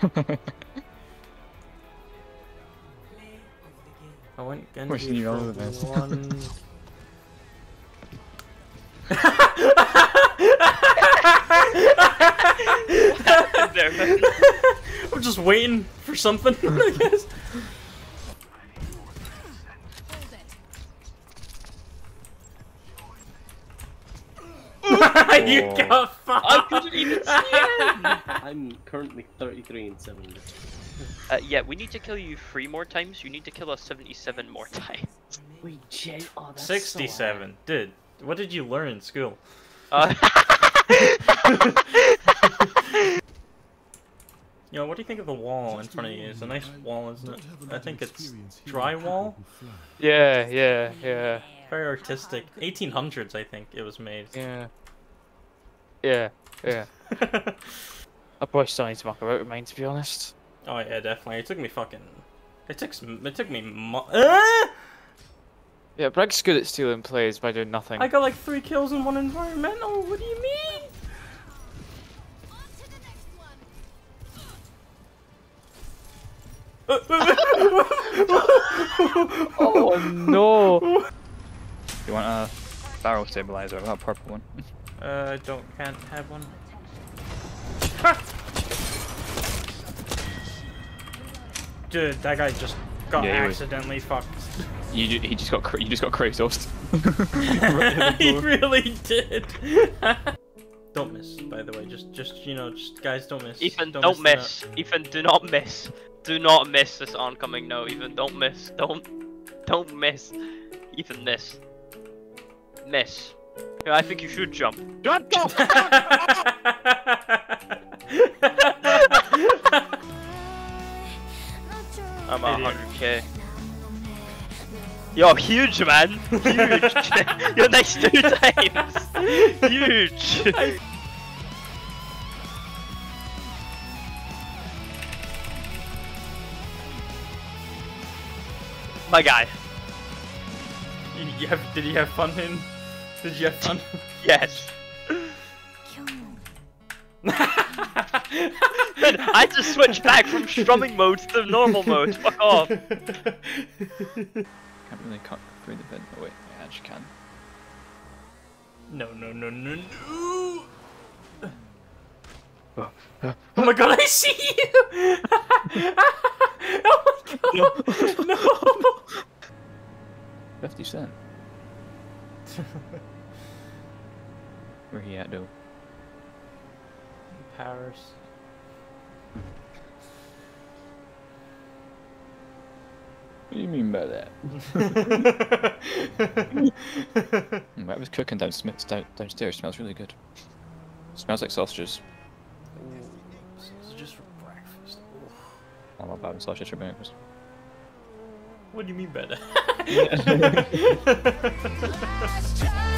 I went Genji Wishing you all for the best. one. I'm just waiting for something, I guess. you Oh. got fucked. I couldn't even see it. I'm currently 33 and 7. Uh, yeah, we need to kill you three more times. You need to kill us 77 more times. Wait, Jen. Oh, that's 67. Dude, what did you learn in school? Uh, You know, what do you think of the wall in front of you? It's a nice wall, isn't it? I think it's drywall. Yeah, yeah, yeah, Very artistic. 1800s, I think it was made. yeah. Yeah, yeah. I probably still need to muck about with mine, to be honest. oh yeah, definitely. It took me fucking. It took. It took me. Mo- Ah! Yeah, Breg's good at stealing plays by doing nothing. I got like three kills in one environmental. What do you mean? Oh no! You want a barrel stabilizer? I've got a purple one. Uh, I don't can't have one. Dude, that guy just got Yeah, he was- accidentally fucked. You ju- he just got cra- you just got Kratos. he really did. don't miss, by the way. Just, just you know, just guys, don't miss. Ethan, don't, the net. miss. Ethan, do not miss. Do not miss this oncoming. No, Ethan, don't miss. Don't, don't miss. Ethan, miss. Miss. Yeah, I think you should jump. Jump! I'm at 100k. Yo, huge man! Huge! You're next two times! Huge! My guy. You, you have, did you have fun in? Did you have fun? Yes. Man, I just switched back from strumming mode to normal mode. Fuck off. Can't really cut through the bed. Oh wait, I actually can. no, no, no, no, no. Oh my god, I see you! oh my god! No! Fifty cent. Where he at though? Paris. Do you mean by that? Mm, That was cooking down, sm- down downstairs. Smells really good. Smells like sausages. Just for breakfast. Oof. I'm not bad sausage for breakfast. What do you mean by that? Last time